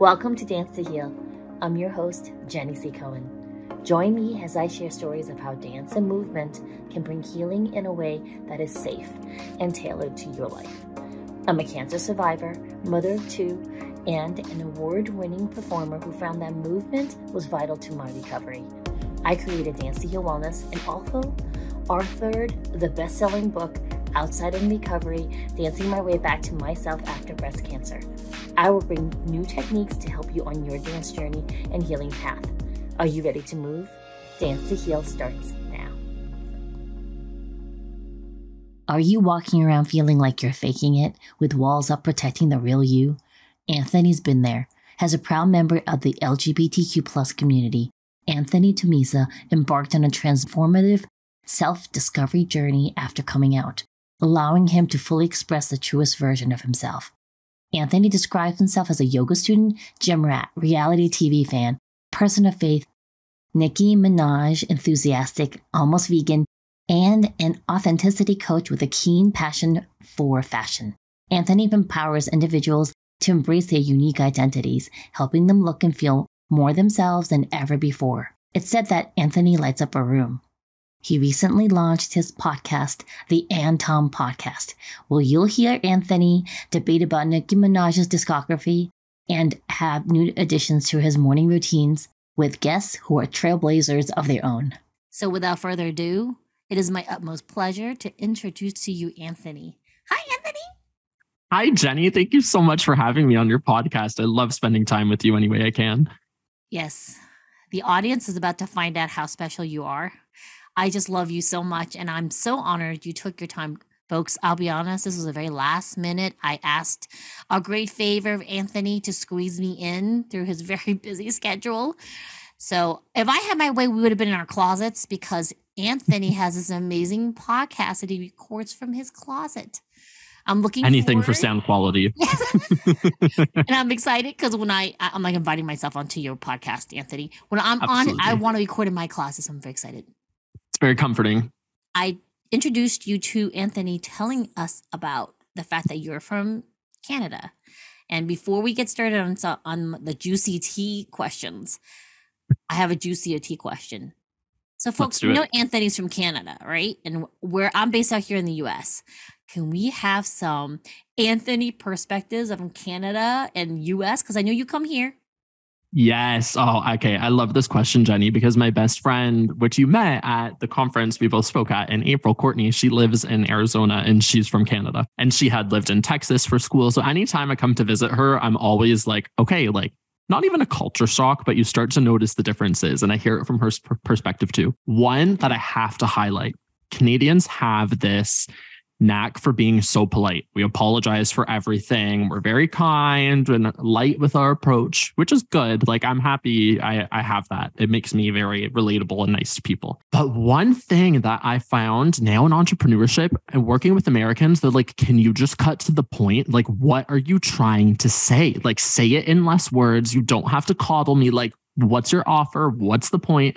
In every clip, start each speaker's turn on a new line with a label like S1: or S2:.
S1: Welcome to Dance to Heal. I'm your host, Jenny C. Cohen. Join me as I share stories of how dance and movement can bring healing in a way that is safe and tailored to your life. I'm a cancer survivor, mother of two, and an award winning performer who found that movement was vital to my recovery. I created Dance to Heal Wellness and also authored the best selling book, Outside of Recovery Dancing My Way Back to Myself After Breast Cancer. I will bring new techniques to help you on your dance journey and healing path. Are you ready to move? Dance to Heal starts now. Are you walking around feeling like you're faking it with walls up protecting the real you? Anthony's been there. As a proud member of the LGBTQ plus community, Anthony Tomizza embarked on a transformative self discovery journey after coming out, allowing him to fully express the truest version of himself. Anthony describes himself as a yoga student, gym rat, reality TV fan, person of faith, Nicki Minaj enthusiastic, almost vegan, and an authenticity coach with a keen passion for fashion. Anthony empowers individuals to embrace their unique identities, helping them look and feel more themselves than ever before. It's said that Anthony lights up a room. He recently launched his podcast, the Antom Podcast, where you'll hear Anthony debate about Nicki Minaj's discography and have new additions to his morning routines with guests who are trailblazers of their own. So, without further ado, it is my utmost pleasure to introduce to you Anthony. Hi, Anthony.
S2: Hi, Jenny. Thank you so much for having me on your podcast. I love spending time with you any way I can.
S1: Yes, the audience is about to find out how special you are. I just love you so much. And I'm so honored you took your time. Folks, I'll be honest, this was a very last minute. I asked a great favor of Anthony to squeeze me in through his very busy schedule. So if I had my way, we would have been in our closets because Anthony has this amazing podcast that he records from his closet. I'm looking
S2: anything for sound quality.
S1: and I'm excited because when I I'm like inviting myself onto your podcast, Anthony. When I'm Absolutely. on I want to record in my closet. So I'm very excited
S2: very comforting.
S1: I introduced you to Anthony telling us about the fact that you're from Canada. And before we get started on, on the juicy tea questions, I have a juicy tea question. So, folks, you know. Anthony's from Canada, right? And where I'm based out here in the US. Can we have some Anthony perspectives of Canada and US? Because I know you come here
S2: Yes. Oh, okay. I love this question, Jenny, because my best friend, which you met at the conference we both spoke at in April, Courtney, she lives in Arizona and she's from Canada. And she had lived in Texas for school. So anytime I come to visit her, I'm always like, okay, like not even a culture shock, but you start to notice the differences. And I hear it from her perspective too. One that I have to highlight Canadians have this knack for being so polite. We apologize for everything. We're very kind and light with our approach, which is good. Like I'm happy I, I have that. It makes me very relatable and nice to people. But one thing that I found now in entrepreneurship and working with Americans, they're like, can you just cut to the point? Like, what are you trying to say? Like, say it in less words. You don't have to coddle me. Like, what's your offer? What's the point?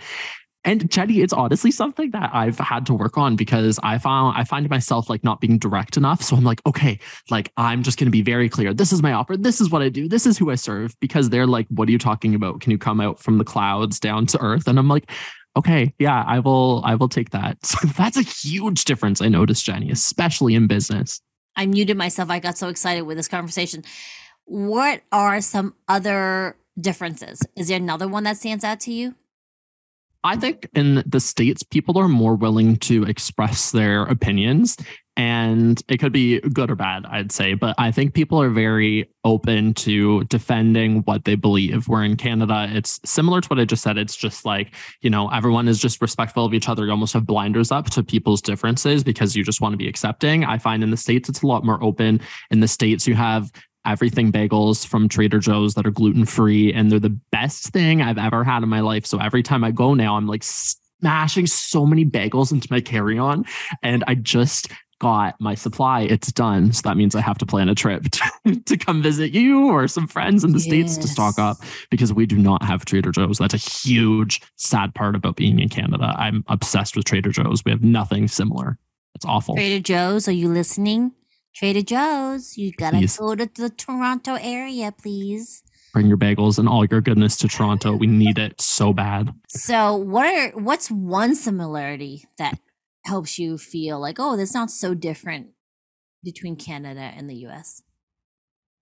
S2: And Jenny, it's honestly something that I've had to work on because I found I find myself like not being direct enough. So I'm like, okay, like I'm just going to be very clear. This is my offer. This is what I do. This is who I serve. Because they're like, what are you talking about? Can you come out from the clouds down to earth? And I'm like, okay, yeah, I will. I will take that. So that's a huge difference I noticed, Jenny, especially in business.
S1: I muted myself. I got so excited with this conversation. What are some other differences? Is there another one that stands out to you?
S2: I think in the States, people are more willing to express their opinions. And it could be good or bad, I'd say. But I think people are very open to defending what they believe. Where in Canada, it's similar to what I just said. It's just like, you know, everyone is just respectful of each other. You almost have blinders up to people's differences because you just want to be accepting. I find in the States, it's a lot more open. In the States, you have everything bagels from Trader Joe's that are gluten free. And they're the best thing I've ever had in my life. So every time I go now, I'm like smashing so many bagels into my carry on. And I just got my supply. It's done. So that means I have to plan a trip to, to come visit you or some friends in the yes. States to stock up because we do not have Trader Joe's. That's a huge, sad part about being in Canada. I'm obsessed with Trader Joe's. We have nothing similar. It's awful.
S1: Trader Joe's, are you listening? Trader Joe's. You gotta please. go to the Toronto area, please.
S2: Bring your bagels and all your goodness to Toronto. We need it so bad.
S1: So, what are what's one similarity that helps you feel like, oh, this sounds so different between Canada and the US?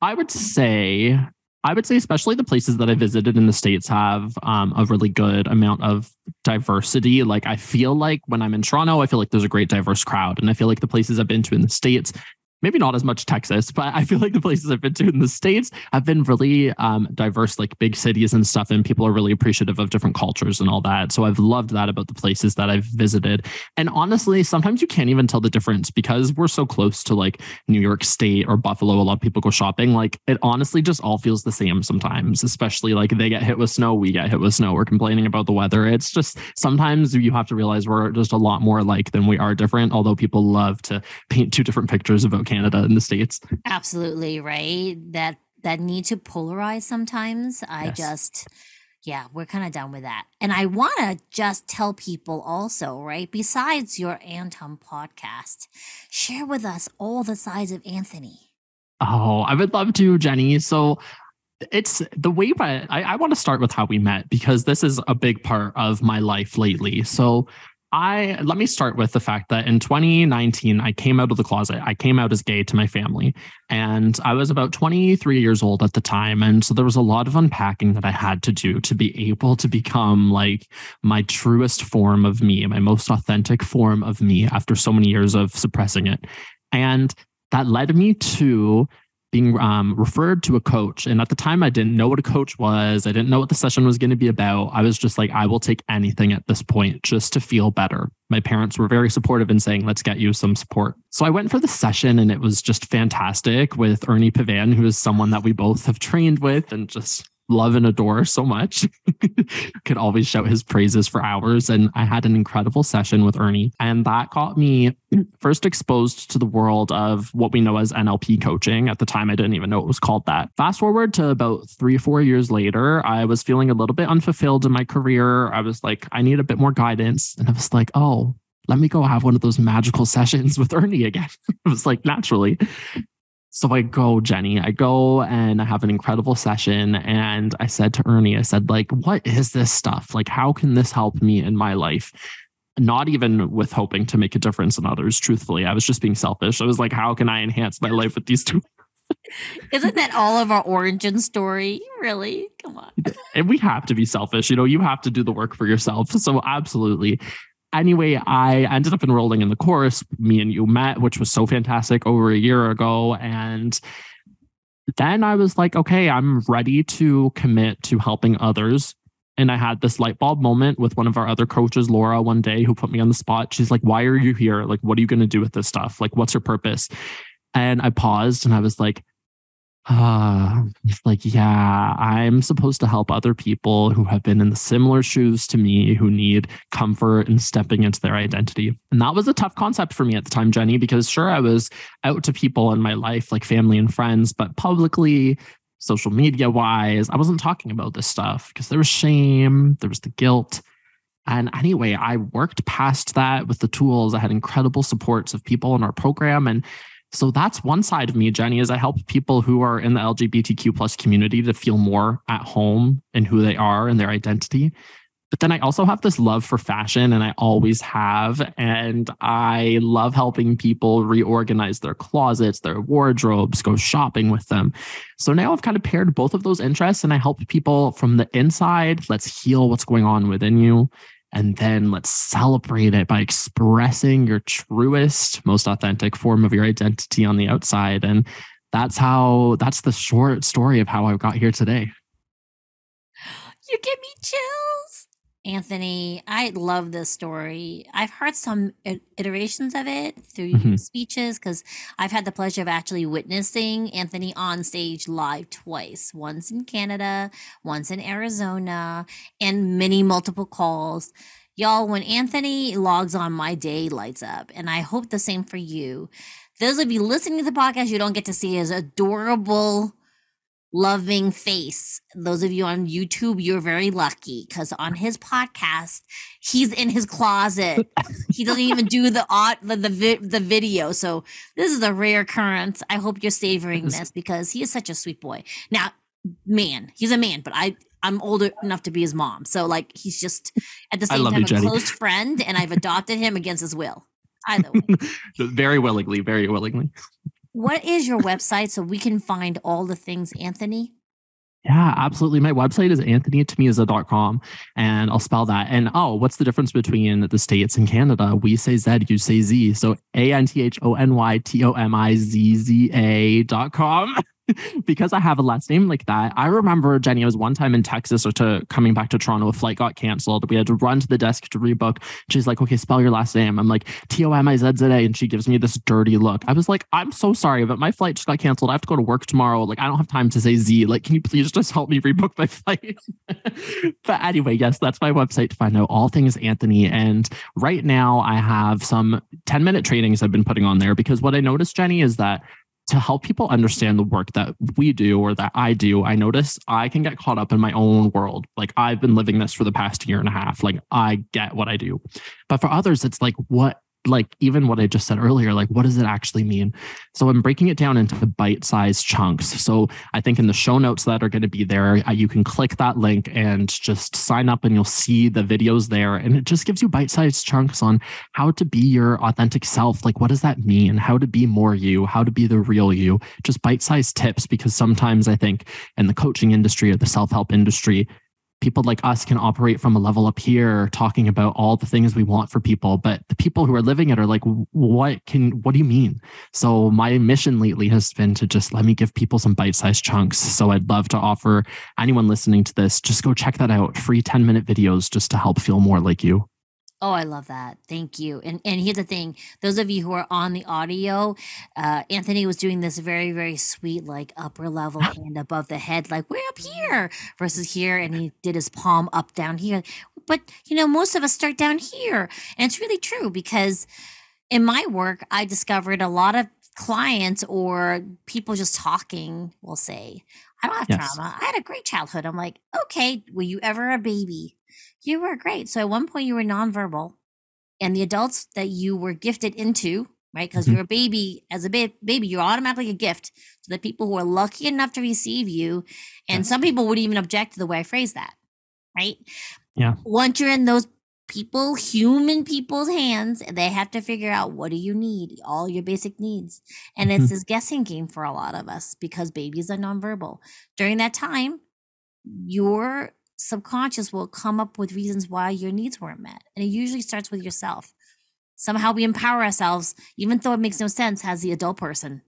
S2: I would say I would say, especially the places that I visited in the States have um, a really good amount of diversity. Like, I feel like when I'm in Toronto, I feel like there's a great diverse crowd. And I feel like the places I've been to in the States, maybe not as much Texas, but I feel like the places I've been to in the States have been really um, diverse, like big cities and stuff. And people are really appreciative of different cultures and all that. So I've loved that about the places that I've visited. And honestly, sometimes you can't even tell the difference because we're so close to like New York State or Buffalo. A lot of people go shopping. Like it honestly just all feels the same sometimes, especially like they get hit with snow, we get hit with snow. We're complaining about the weather. It's just sometimes you have to realize we're just a lot more alike than we are different, although people love to paint two different pictures about Canada in the States.
S1: Absolutely, right? That that need to polarize sometimes. I yes. just yeah, we're kind of done with that. And I want to just tell people also, right? Besides your Antom podcast, share with us all the sides of Anthony.
S2: Oh, I would love to, Jenny. So it's the way I, I want to start with how we met because this is a big part of my life lately. So I let me start with the fact that in 2019 I came out of the closet. I came out as gay to my family and I was about 23 years old at the time and so there was a lot of unpacking that I had to do to be able to become like my truest form of me, my most authentic form of me after so many years of suppressing it. And that led me to being um, referred to a coach. And at the time, I didn't know what a coach was. I didn't know what the session was going to be about. I was just like, I will take anything at this point just to feel better. My parents were very supportive in saying, let's get you some support. So I went for the session and it was just fantastic with Ernie Pavan, who is someone that we both have trained with and just love and adore so much. Could always shout his praises for hours. And I had an incredible session with Ernie. And that got me first exposed to the world of what we know as NLP coaching. At the time, I didn't even know it was called that. Fast forward to about three four years later, I was feeling a little bit unfulfilled in my career. I was like, I need a bit more guidance. And I was like, oh, let me go have one of those magical sessions with Ernie again. it was like naturally. So I go, Jenny, I go and I have an incredible session. And I said to Ernie, I said, like, what is this stuff? Like, how can this help me in my life? Not even with hoping to make a difference in others, truthfully. I was just being selfish. I was like, how can I enhance my life with these two?
S1: Isn't that all of our origin story? Really? Come on.
S2: and we have to be selfish. You know, you have to do the work for yourself. So, absolutely anyway, I ended up enrolling in the course. Me and you met, which was so fantastic over a year ago. And then I was like, okay, I'm ready to commit to helping others. And I had this light bulb moment with one of our other coaches, Laura, one day who put me on the spot. She's like, why are you here? Like, what are you going to do with this stuff? Like, what's your purpose? And I paused and I was like, uh, like, yeah, I'm supposed to help other people who have been in the similar shoes to me, who need comfort and stepping into their identity. And that was a tough concept for me at the time, Jenny, because sure, I was out to people in my life, like family and friends, but publicly, social media wise, I wasn't talking about this stuff because there was shame, there was the guilt. And anyway, I worked past that with the tools. I had incredible supports of people in our program. And so that's one side of me, Jenny, is I help people who are in the LGBTQ plus community to feel more at home in who they are and their identity. But then I also have this love for fashion and I always have. And I love helping people reorganize their closets, their wardrobes, go shopping with them. So now I've kind of paired both of those interests and I help people from the inside. Let's heal what's going on within you and then let's celebrate it by expressing your truest, most authentic form of your identity on the outside. And that's how, that's the short story of how I got here today.
S1: You give me chills. Anthony, I love this story. I've heard some iterations of it through mm-hmm. speeches because I've had the pleasure of actually witnessing Anthony on stage live twice once in Canada, once in Arizona, and many multiple calls. Y'all, when Anthony logs on, my day lights up, and I hope the same for you. Those of you listening to the podcast, you don't get to see his adorable loving face. Those of you on YouTube, you're very lucky because on his podcast, he's in his closet. he doesn't even do the the the, the video. So this is a rare occurrence. I hope you're savoring this because he is such a sweet boy. Now, man. He's a man, but I I'm older enough to be his mom. So like he's just at the same time
S2: you,
S1: a
S2: Jenny.
S1: close friend, and I've adopted him against his will. Either way.
S2: very willingly, very willingly.
S1: What is your website so we can find all the things, Anthony?
S2: Yeah, absolutely. My website is anthonytomizza.com and I'll spell that. And oh, what's the difference between the States and Canada? We say Z, you say Z. So A N T H O N Y T O M I Z Z A dot com. because I have a last name like that, I remember Jenny, I was one time in Texas or to coming back to Toronto, a flight got canceled. We had to run to the desk to rebook. She's like, okay, spell your last name. I'm like, T O M I Z Z A. And she gives me this dirty look. I was like, I'm so sorry, but my flight just got canceled. I have to go to work tomorrow. Like, I don't have time to say Z. Like, can you please just help me rebook my flight? but anyway, yes, that's my website to find out all things Anthony. And right now I have some 10 minute trainings I've been putting on there because what I noticed, Jenny, is that to help people understand the work that we do or that I do, I notice I can get caught up in my own world. Like I've been living this for the past year and a half. Like I get what I do. But for others, it's like, what like even what I just said earlier, like what does it actually mean? So I'm breaking it down into bite-sized chunks. So I think in the show notes that are going to be there, uh, you can click that link and just sign up and you'll see the videos there. And it just gives you bite-sized chunks on how to be your authentic self. Like what does that mean? How to be more you, how to be the real you, just bite-sized tips because sometimes I think in the coaching industry or the self-help industry, people like us can operate from a level up here talking about all the things we want for people but the people who are living it are like what can what do you mean? So my mission lately has been to just let me give people some bite-sized chunks. So i'd love to offer anyone listening to this just go check that out. Free 10 minute videos just to help feel more like you
S1: Oh, I love that. Thank you. And and here's the thing: those of you who are on the audio, uh, Anthony was doing this very very sweet, like upper level hand above the head, like we're up here versus here, and he did his palm up down here. But you know, most of us start down here, and it's really true because in my work, I discovered a lot of clients or people just talking will say, "I don't have yes. trauma. I had a great childhood." I'm like, "Okay, were you ever a baby?" You were great. So at one point you were nonverbal, and the adults that you were gifted into, right? Because mm-hmm. you're a baby. As a ba- baby, you're automatically a gift to the people who are lucky enough to receive you. And some people would even object to the way I phrase that, right?
S2: Yeah.
S1: Once you're in those people, human people's hands, they have to figure out what do you need, all your basic needs. And mm-hmm. it's this guessing game for a lot of us because babies are nonverbal. During that time, your subconscious will come up with reasons why your needs weren't met. And it usually starts with yourself. Somehow we empower ourselves, even though it makes no sense, as the adult person.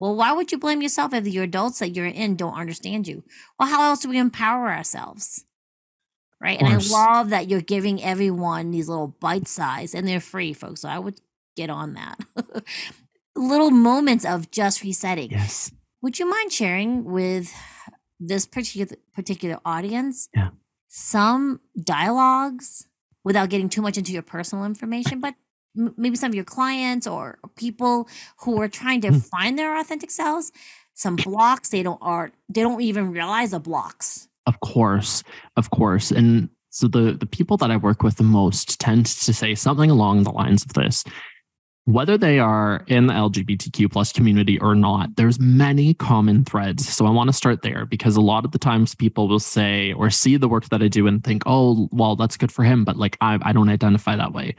S1: Well, why would you blame yourself if your adults that you're in don't understand you? Well, how else do we empower ourselves? Right. And I love that you're giving everyone these little bite size and they're free, folks. So I would get on that. little moments of just resetting.
S2: Yes.
S1: Would you mind sharing with this particular particular audience
S2: yeah.
S1: some dialogues without getting too much into your personal information but m- maybe some of your clients or people who are trying to mm. find their authentic selves some blocks they don't are they don't even realize the blocks
S2: of course of course and so the the people that i work with the most tend to say something along the lines of this whether they are in the lgbtq plus community or not there's many common threads so i want to start there because a lot of the times people will say or see the work that i do and think oh well that's good for him but like i, I don't identify that way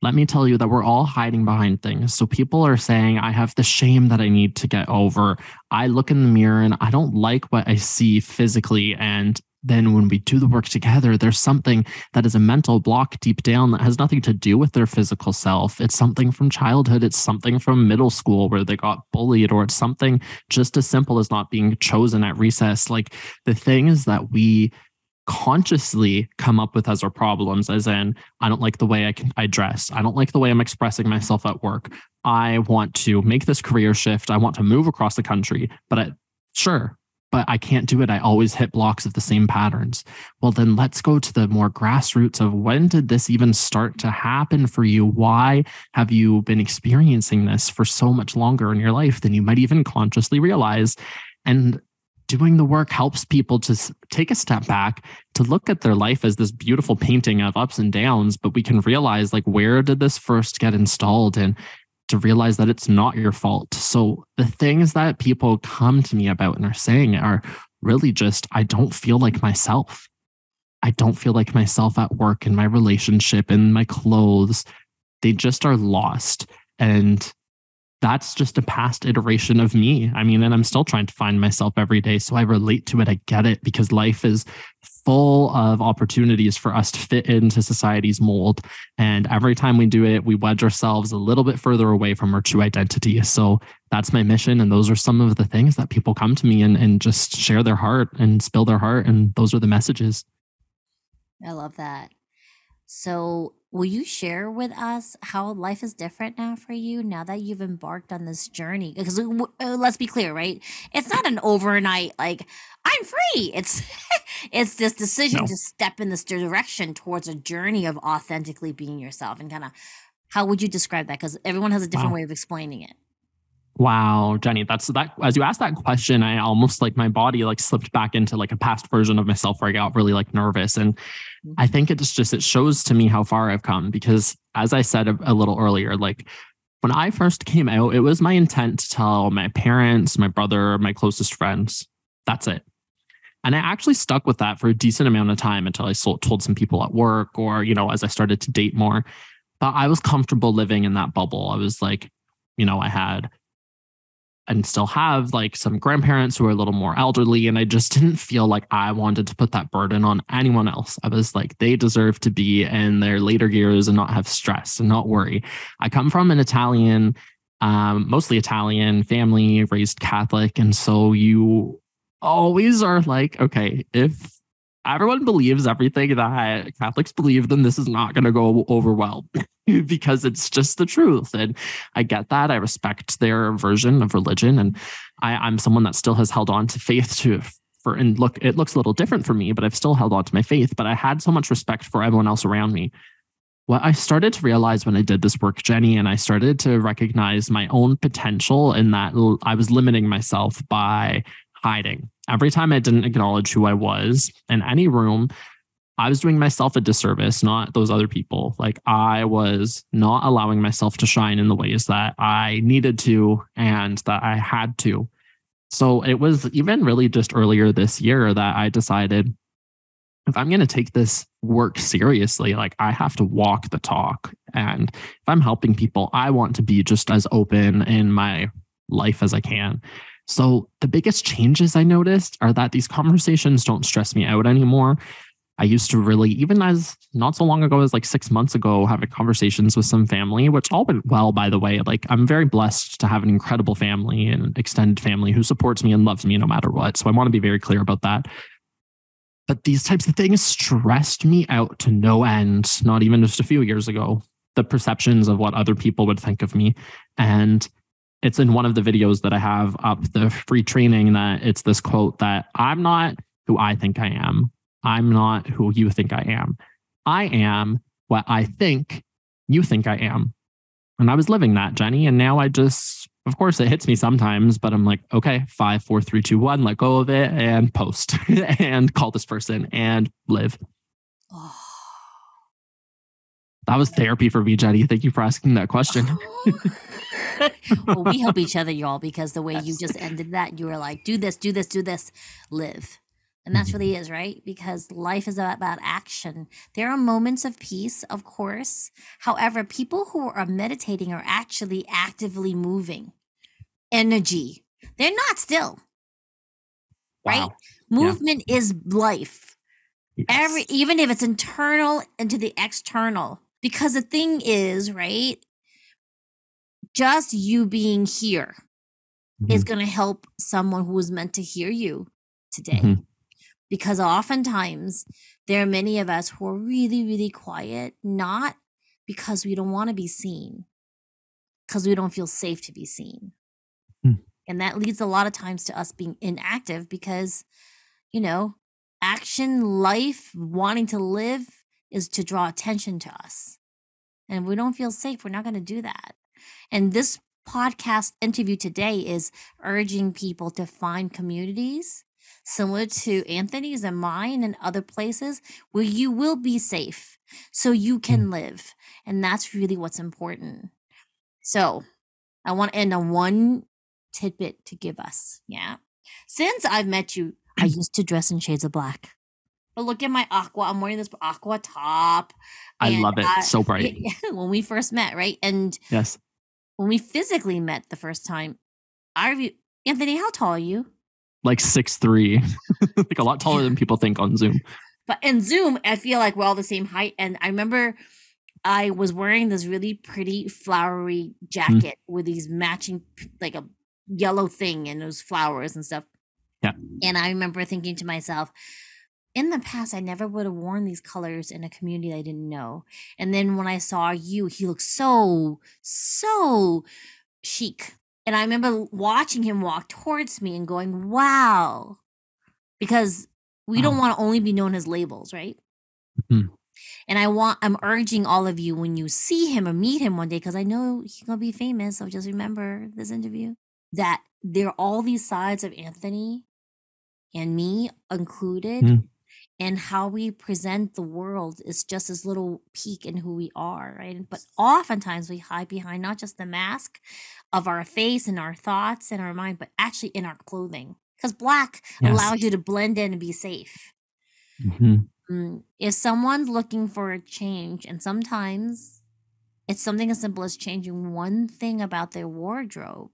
S2: let me tell you that we're all hiding behind things. So people are saying, I have the shame that I need to get over. I look in the mirror and I don't like what I see physically. And then when we do the work together, there's something that is a mental block deep down that has nothing to do with their physical self. It's something from childhood, it's something from middle school where they got bullied, or it's something just as simple as not being chosen at recess. Like the things that we consciously come up with as our problems as in i don't like the way i can i dress. I don't like the way i'm expressing myself at work. I want to make this career shift. I want to move across the country. But I, sure but I can't do it. I always hit blocks of the same patterns. Well, then let's go to the more grassroots of when did this even start to happen for you? Why have you been experiencing this for so much longer in your life than you might even consciously realize? And doing the work helps people to take a step back to look at their life as this beautiful painting of ups and downs but we can realize like where did this first get installed and to realize that it's not your fault. So the things that people come to me about and are saying are really just I don't feel like myself. I don't feel like myself at work in my relationship in my clothes. They just are lost. And that's just a past iteration of me. I mean, and I'm still trying to find myself every day. So I relate to it. I get it because life is full of opportunities for us to fit into society's mold. And every time we do it, we wedge ourselves a little bit further away from our true identity. So that's my mission. And those are some of the things that people come to me and, and just share their heart and spill their heart. And those are the messages.
S1: I love that. So will you share with us how life is different now for you now that you've embarked on this journey? Because uh, let's be clear right? It's not an overnight like i'm free. It's it's this decision no. to step in this direction towards a journey of authentically being yourself and kind of how would you describe that? Because everyone has a different wow. way of explaining it
S2: Wow, Jenny, that's that. As you asked that question, I almost like my body like slipped back into like a past version of myself where I got really like nervous. And I mm-hmm. think it's just, it shows to me how far I've come because as I said a, a little earlier, like when I first came out, it was my intent to tell my parents, my brother, my closest friends. That's it. And I actually stuck with that for a decent amount of time until I told some people at work or, you know, as I started to date more. But I was comfortable living in that bubble. I was like, you know, I had and still have like some grandparents who are a little more elderly. And I just didn't feel like I wanted to put that burden on anyone else. I was like, they deserve to be in their later years and not have stress and not worry. I come from an Italian, um, mostly Italian family, raised Catholic. And so you always are like, okay, if everyone believes everything that Catholics believe, then this is not going to go over well because it's just the truth. And I get that. I respect their version of religion. And I, I'm someone that still has held on to faith to for and look, it looks a little different for me, but I've still held on to my faith. But I had so much respect for everyone else around me. What I started to realize when I did this work, Jenny, and I started to recognize my own potential in that I was limiting myself by hiding every time I didn't acknowledge who I was in any room, I was doing myself a disservice, not those other people. Like I was not allowing myself to shine in the ways that I needed to and that I had to. So it was even really just earlier this year that I decided if I'm going to take this work seriously, like I have to walk the talk. And if I'm helping people, I want to be just as open in my life as I can. So the biggest changes I noticed are that these conversations don't stress me out anymore. I used to really, even as not so long ago as like six months ago, having conversations with some family, which all went well, by the way. Like I'm very blessed to have an incredible family and extended family who supports me and loves me no matter what. So I want to be very clear about that. But these types of things stressed me out to no end, not even just a few years ago. The perceptions of what other people would think of me. And it's in one of the videos that I have up the free training that it's this quote that I'm not who I think I am. I'm not who you think I am. I am what I think you think I am. And I was living that, Jenny. And now I just, of course, it hits me sometimes, but I'm like, okay, five, four, three, two, one, let go of it and post and call this person and live. Oh. That was therapy for me, Jenny. Thank you for asking that question.
S1: well, we help each other, y'all, because the way yes. you just ended that, you were like, do this, do this, do this, live. And that's really mm-hmm. is, right? Because life is about action. There are moments of peace, of course. However, people who are meditating are actually actively moving energy. They're not still. Wow. Right? Movement yeah. is life. Yes. Every even if it's internal into the external. Because the thing is, right? just you being here mm-hmm. is going to help someone who is meant to hear you today. Mm-hmm. Because oftentimes there are many of us who are really, really quiet, not because we don't want to be seen, because we don't feel safe to be seen. Mm. And that leads a lot of times to us being inactive because, you know, action, life, wanting to live is to draw attention to us. And if we don't feel safe, we're not going to do that. And this podcast interview today is urging people to find communities similar to Anthony's and mine and other places where you will be safe so you can mm. live. And that's really what's important. So I want to end on one tidbit to give us. Yeah. Since I've met you, I used to dress in shades of black. But look at my aqua. I'm wearing this aqua top.
S2: I love it. so bright.
S1: when we first met, right? And
S2: Yes.
S1: when we physically met the first time, I Anthony, how tall are you?
S2: Like six three. like a lot taller than people think on Zoom.
S1: But in Zoom, I feel like we're all the same height. And I remember I was wearing this really pretty flowery hmm. jacket with these matching, like a yellow thing and those flowers and stuff.
S2: Yeah.
S1: And I remember thinking to myself, in the past, I never would have worn these colors in a community I didn't know. And then when I saw you, he looked so, so chic. And I remember watching him walk towards me and going, wow. Because we don't want to only be known as labels, right?
S2: Mhm.
S1: And I want, I'm urging all of you when you see him or meet him one day, because I know he's going to be famous. So just remember this interview that there are all these sides of Anthony and me included.
S2: Mm.
S1: And how we present the world is just this little peek in who we are, right? But oftentimes we hide behind not just the mask of our face and our thoughts and our mind, but actually in our clothing. Because black
S2: Yes.
S1: allows you to blend in and be safe.
S2: Mhm.
S1: Mm, if someone's looking for a change, and sometimes it's something as simple as changing one thing about their wardrobe,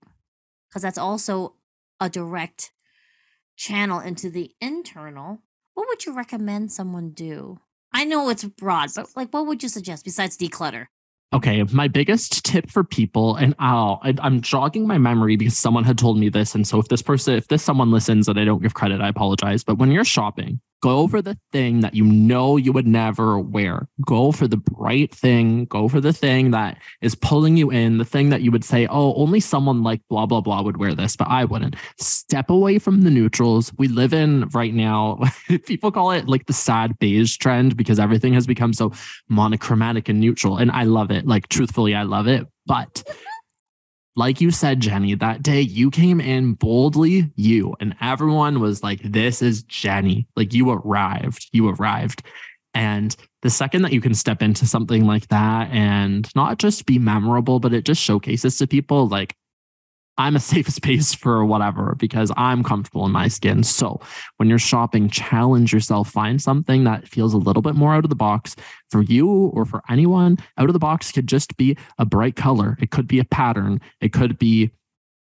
S1: because that's also a direct channel into the internal, what would you recommend someone do? I know it's broad, but like, what would you suggest besides declutter?
S2: Okay, my biggest tip for people, and I'll, I, I'm jogging my memory because someone had told me this, and so if this person, if this someone listens and I don't give credit, I apologize. But when you're shopping, go for the thing that you know you would never wear. Go for the bright thing. Go for the thing that is pulling you in. The thing that you would say, oh, only someone like blah blah blah would wear this, but I wouldn't. Step away from the neutrals. We live in right now. people call it like the sad beige trend because everything has become so monochromatic and neutral. And I love it. Like, truthfully, I love it. But like you said, Jenny, that day you came in boldly, you, and everyone was like, This is Jenny. Like, you arrived. You arrived. And the second that you can step into something like that and not just be memorable, but it just showcases to people, like, I'm a safe space for whatever because I'm comfortable in my skin. So when you're shopping, challenge yourself, find something that feels a little bit more out of the box for you or for anyone. Out of the box could just be a bright color, it could be a pattern, it could be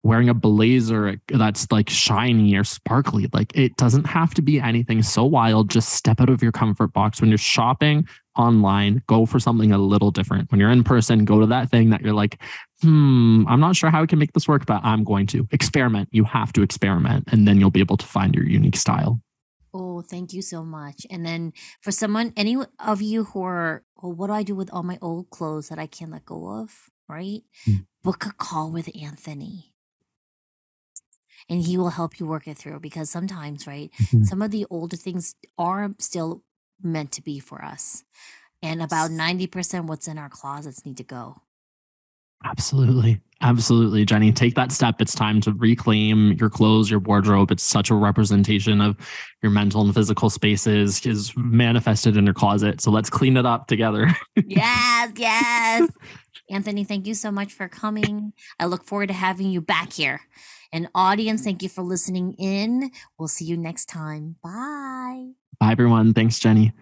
S2: wearing a blazer that's like shiny or sparkly. Like it doesn't have to be anything so wild. Just step out of your comfort box. When you're shopping online, go for something a little different. When you're in person, go to that thing that you're like, hmm, I'm not sure how we can make this work, but I'm going to experiment. You have to experiment, and then you'll be able to find your unique style.
S1: Oh, thank you so much. And then for someone, any of you who are, well, what do I do with all my old clothes that I can't let go of? Right?
S2: Mm.
S1: Book a call with Anthony. And he will help you work it through because sometimes, right,
S2: Mhm.
S1: some of the older things are still meant to be for us. And about 90% what's in our closets need to go.
S2: Absolutely. Absolutely, Jenny. Take that step. It's time to reclaim your clothes, your wardrobe. It's such a representation of your mental and physical spaces is manifested in your closet. So let's clean it up together.
S1: yes, yes. Anthony, thank you so much for coming. I look forward to having you back here. And audience, thank you for listening in. We'll see you next time. Bye.
S2: Bye, everyone. Thanks, Jenny.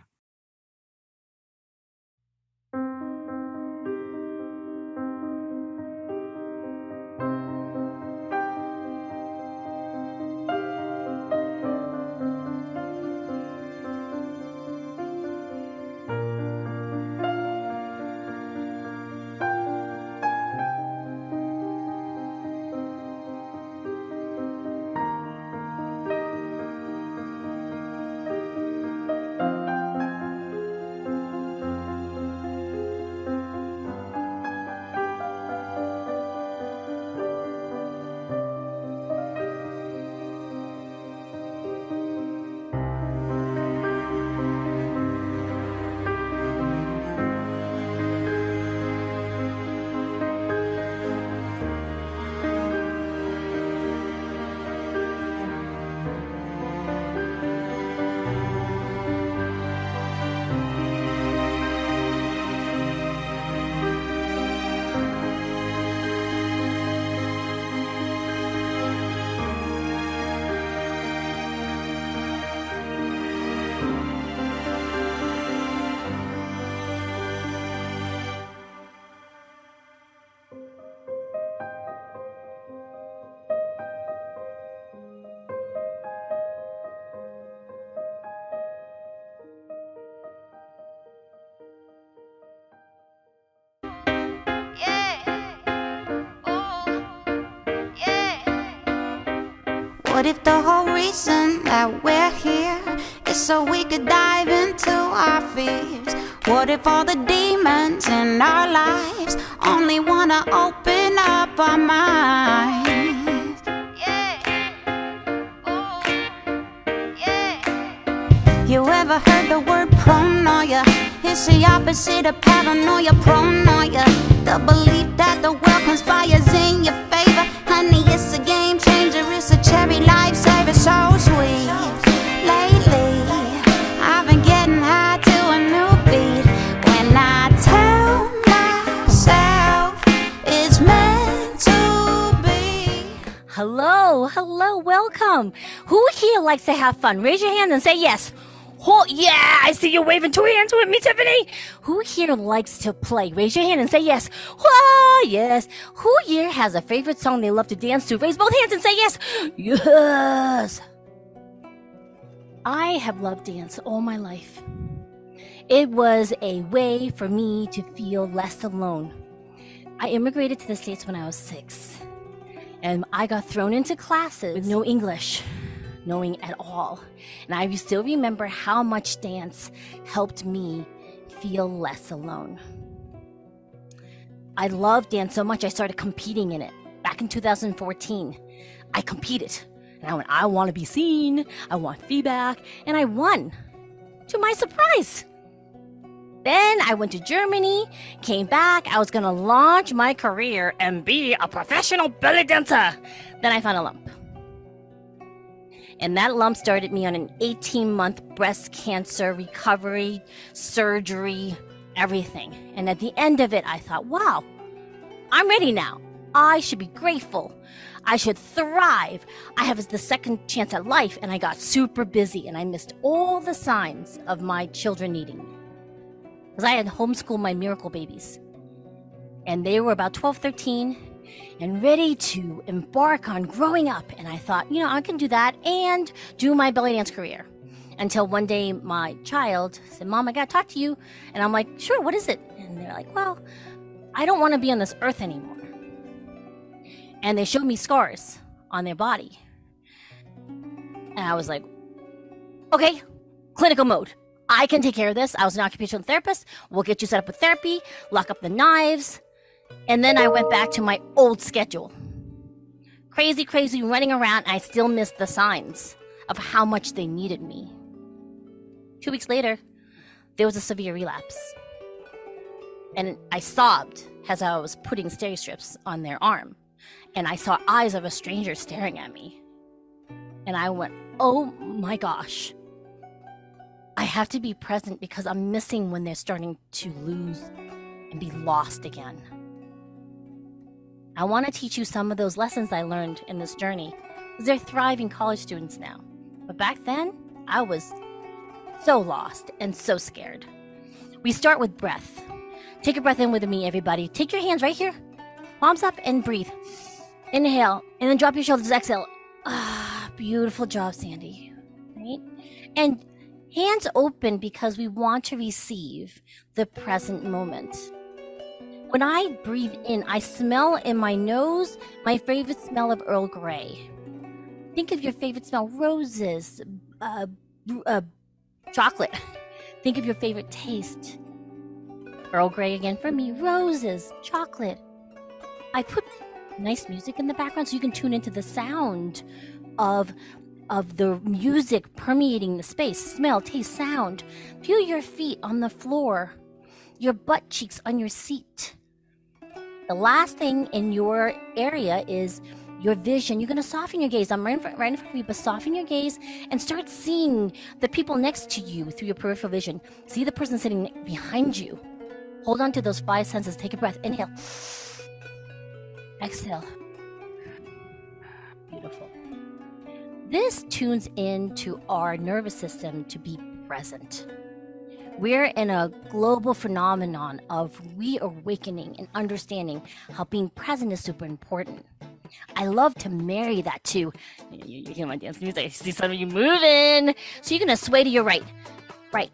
S3: What if the whole reason that we're here is so we could dive into our fears? What if all the demons in our lives only wanna open up our minds? Oh. You ever heard the word pronoia? It's the opposite of paranoia, pronoia. The belief that the
S4: Who here likes to have fun? Raise your hand and say yes. Oh, yeah, I see you waving two hands with me, Tiffany. Who here likes to play? Raise your hand and say yes. Oh, yes. Who here has a favorite song they love to dance to? Raise both hands and say yes. Yes. I have loved dance all my life. It was a way for me to feel less alone. I immigrated to the States when I was six, and I got thrown into classes with no English knowing at all. And I still remember how much dance helped me feel less alone. I love dance so much I started competing in it. Back in 2014, I competed. And I went, I want to be seen, I want feedback, and I won. To my surprise. Then I went to Germany, came back, I was gonna launch my career and be a professional belly dancer. Then I found a lump. And that lump started me on an 18 month breast cancer recovery, surgery, everything. And at the end of it, I thought, wow, I'm ready now. I should be grateful. I should thrive. I have the second chance at life, and I got super busy and I missed all the signs of my children needing. Because I had homeschooled my miracle babies. And they were about 12, 13, and ready to embark on growing up. And I thought, you know, I can do that and do my belly dance career. Until one day my child said, Mom, I gotta talk to you. And I'm like, sure, what is it? And they're like, well, I don't wanna be on this earth anymore. And they showed me scars on their body. And I was like, okay, clinical mode. I can take care of this. I was an occupational therapist. We'll get you set up with therapy, lock up the knives, and then I went back to my old schedule. Crazy, crazy running around. I still missed the signs of how much they needed me. Two weeks later, there was a severe relapse. And I sobbed as I was putting steri strips on their arm. And I saw eyes of a stranger staring at me. And I went, oh my gosh. I have to be present because I'm missing when they're starting to lose and be lost again. I want to teach you some of those lessons I learned in this journey. They're thriving college students now. But back then, I was so lost and so scared. We start with breath. Take a breath in with me, everybody. Take your hands right here, palms up, and breathe. Inhale, and then drop your shoulders. Exhale. Ah, beautiful job, Sandy. Right? And hands open because we want to receive the present moment. When I breathe in, I smell in my nose my favorite smell of Earl Grey. Think of your favorite smell roses, uh, uh, chocolate. Think of your favorite taste. Earl Grey again for me, roses, chocolate. I put nice music in the background so you can tune into the sound of of the music permeating the space smell taste sound feel your feet on the floor your butt cheeks on your seat the last thing in your area is your vision. You're going to soften your gaze. I'm right in, front, right in front of you, but soften your gaze and start seeing the people next to you through your peripheral vision. See the person sitting behind you. Hold on to those five senses. Take a breath. Inhale. Exhale. This tunes into our nervous system to be present. We're in a global phenomenon of reawakening and understanding how being present is super important. I love to marry that to you, you hear my dance music. I see some of you moving. So you're gonna sway to your right, right,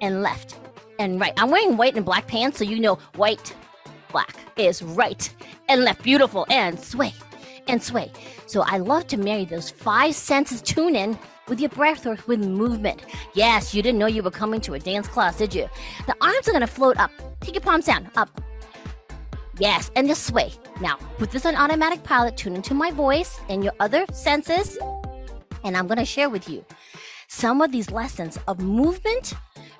S4: and left, and right. I'm wearing white and black pants, so you know white, black is right and left. Beautiful and sway and sway. So I love to marry those five senses tune in with your breath work with movement. Yes, you didn't know you were coming to a dance class, did you? The arms are gonna float up. Take your palms down, up. Yes, and just sway. Now, put this on automatic pilot, tune into my voice and your other senses, and I'm gonna share with you some of these lessons of movement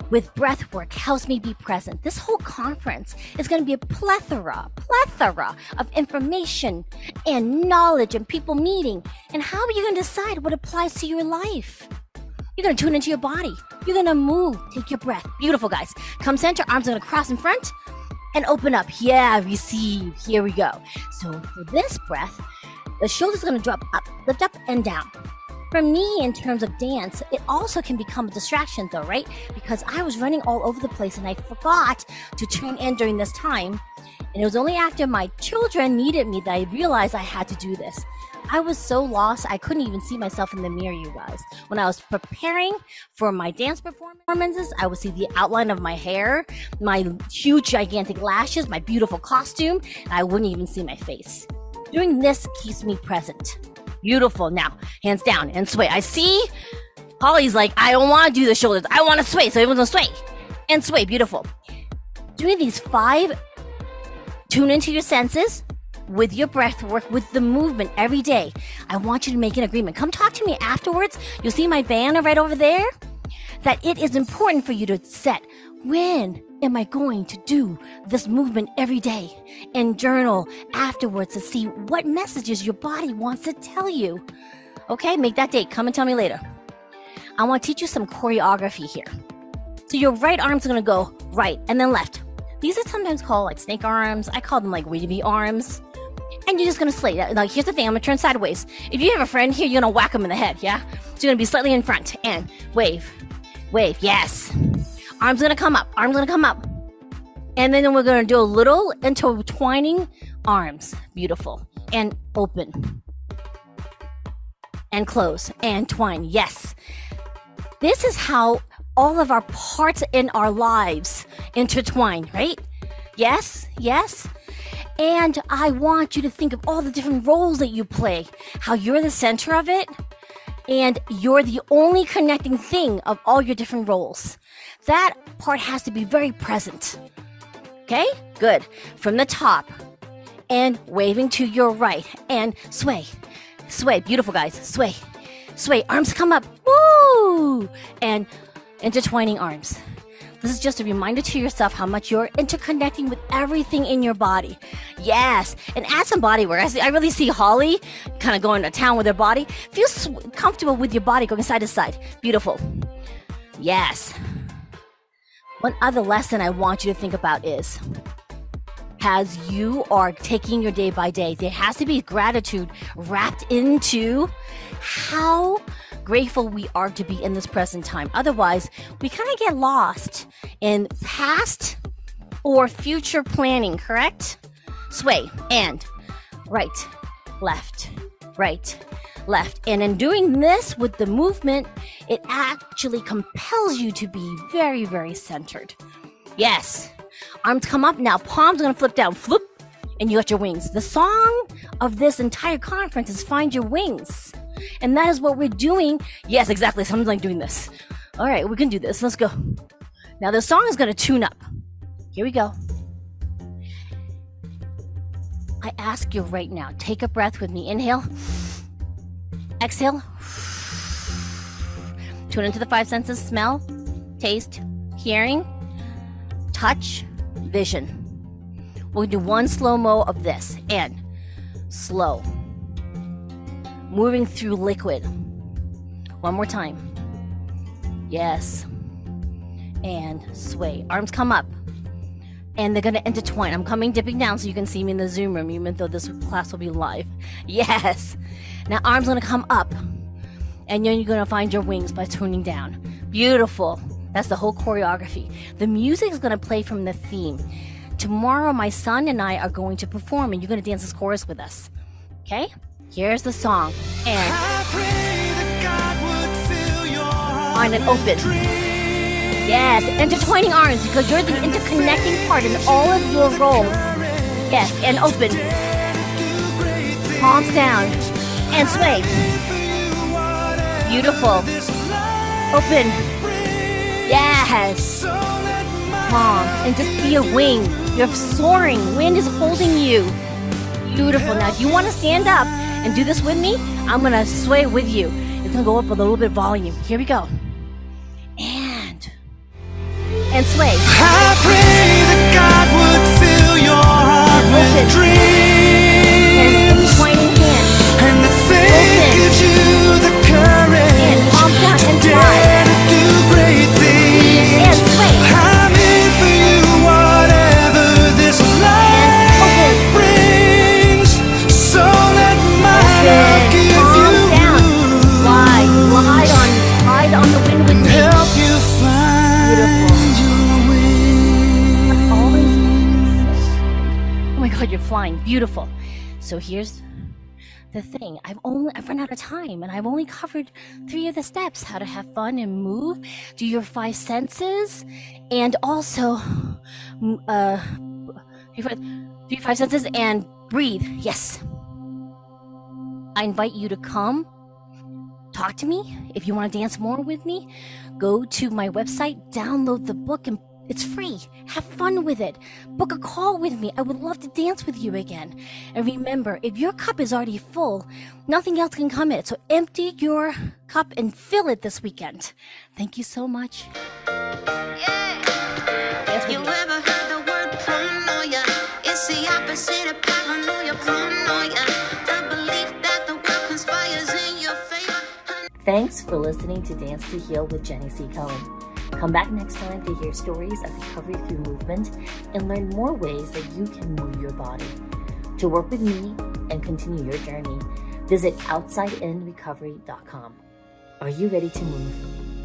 S4: with breath work helps me be present. This whole conference is going to be a plethora, plethora of information and knowledge and people meeting. And how are you going to decide what applies to your life? You're going to tune into your body. You're going to move. Take your breath. Beautiful, guys. Come center. Arms are going to cross in front and open up. Yeah, receive. Here we go. So for this breath, the shoulders are going to drop up, lift up, and down for me, in terms of dance, it also can become a distraction, though, right? Because I was running all over the place and I forgot to tune in during this time. And it was only after my children needed me that I realized I had to do this. I was so lost, I couldn't even see myself in the mirror, you guys. When I was preparing for my dance performances, I would see the outline of my hair, my huge, gigantic lashes, my beautiful costume, and I wouldn't even see my face. Doing this keeps me present. Beautiful. Now, hands down and sway. I see Holly's like, I don't want to do the shoulders. I want to sway. So everyone's going to sway and sway. Beautiful. Doing these five, tune into your senses with your breath work, with the movement every day. I want you to make an agreement. Come talk to me afterwards. You'll see my banner right over there. That it is important for you to set when am I going to do this movement every day and journal afterwards to see what messages your body wants to tell you? Okay, make that date. Come and tell me later. I want to teach you some choreography here. So your right arm's gonna go right and then left. These are sometimes called like snake arms. I call them like wavy arms. And you're just gonna slay. that. Like here's the thing, I'm gonna turn sideways. If you have a friend here, you're gonna whack them in the head, yeah? So you're gonna be slightly in front and wave, wave, yes. Arms gonna come up. Arms gonna come up. And then we're gonna do a little intertwining arms. Beautiful. And open. And close. And twine. Yes. This is how all of our parts in our lives intertwine, right? Yes, yes. And I want you to think of all the different roles that you play, how you're the center of it, and you're the only connecting thing of all your different roles. That part has to be very present. Okay? Good. From the top and waving to your right and sway. Sway. Beautiful, guys. Sway. Sway. Arms come up. Woo! And intertwining arms. This is just a reminder to yourself how much you're interconnecting with everything in your body. Yes, and add some body work. I, see, I really see Holly kind of going to town with her body. Feel comfortable with your body going side to side. Beautiful. Yes. One other lesson I want you to think about is as you are taking your day by day, there has to be gratitude wrapped into how grateful we are to be in this present time. Otherwise, we kind of get lost in past or future planning, correct? Sway and right, left, right, left. And in doing this with the movement, it actually compels you to be very, very centered. Yes. Arms come up now, palms are gonna flip down, flip, and you got your wings. The song of this entire conference is Find Your Wings. And that is what we're doing. Yes, exactly. Someone's like doing this. All right, we can do this. Let's go. Now the song is gonna tune up. Here we go. I ask you right now, take a breath with me. Inhale. Exhale. Tune into the five senses smell, taste, hearing, touch, vision. We'll do one slow mo of this and slow. Moving through liquid. One more time. Yes. And sway. Arms come up. And they're to intertwine. I'm coming dipping down so you can see me in the Zoom room, even though this class will be live. Yes. Now, arms going to come up. And then you're going to find your wings by tuning down. Beautiful. That's the whole choreography. The music is going to play from the theme. Tomorrow, my son and I are going to perform, and you're going to dance this chorus with us. Okay? Here's the song. And on and open. Yes, intertwining arms because you're the interconnecting part in all of your roles. Yes, and open. palms down, and sway. Beautiful. Open. Yes. Palm, and just be a wing. You're soaring. Wind is holding you. Beautiful. Now, if you want to stand up and do this with me, I'm going to sway with you. It's going to go up a little bit volume. Here we go. And, and sway.
S5: I pray that God would fill your heart with
S4: And
S5: dreams
S4: pointing hand.
S5: and the faith gives you the courage
S4: And palm down and fly. Flying. Beautiful. So here's the thing. I've only I've run out of time and I've only covered three of the steps. How to have fun and move, do your five senses, and also uh five senses and breathe. Yes. I invite you to come talk to me. If you want to dance more with me, go to my website, download the book, and it's free. Have fun with it. Book a call with me. I would love to dance with you again. And remember, if your cup is already full, nothing else can come in it. So empty your cup and fill it this weekend. Thank you so much. Dance with
S3: You ever heard the word pronoia? It's the opposite of paranoia. Pronoia, the belief that the world conspires in your favor.
S6: Thanks for listening to Dance to Heal with Jenny C. Cohen. Come back next time to hear stories of recovery through movement and learn more ways that you can move your body. To work with me and continue your journey, visit OutsideInRecovery.com. Are you ready to move?